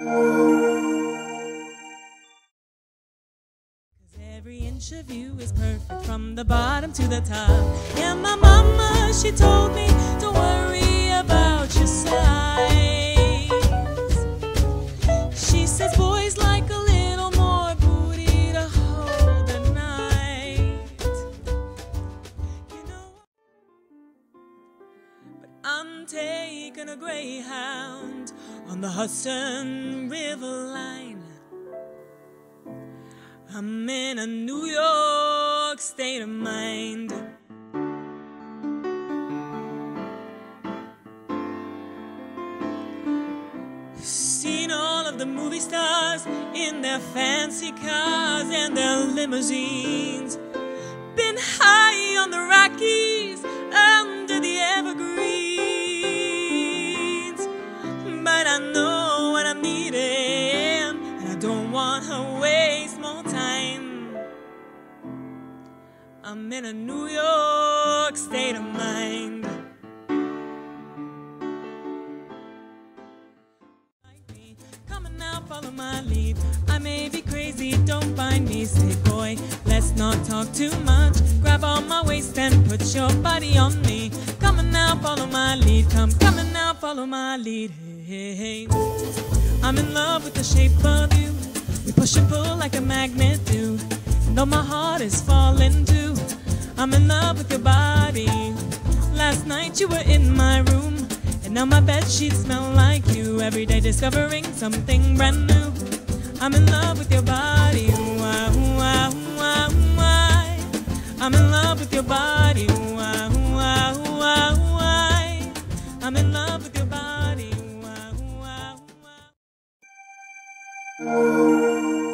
Every inch of you is perfect from the bottom to the top. Yeah, my mama, she told me, I'm taking a Greyhound on the Hudson River line. I'm in a New York state of mind. Seen all of the movie stars in their fancy cars and their limousines. Know what I'm needing, and I don't want to waste more time. I'm in a New York state of mind. Follow my lead. I may be crazy, don't mind me. Say, boy, let's not talk too much. Grab on my waist and put your body on me. Come on now, follow my lead. Come, come on now, follow my lead. I'm in love with the shape of you. We push and pull like a magnet do. And though my heart is falling too, I'm in love with your body. Last night you were in my room, and now my bed sheets smell like you. Every day discovering something brand new. I'm in love with your body. Why, why, why, why? Música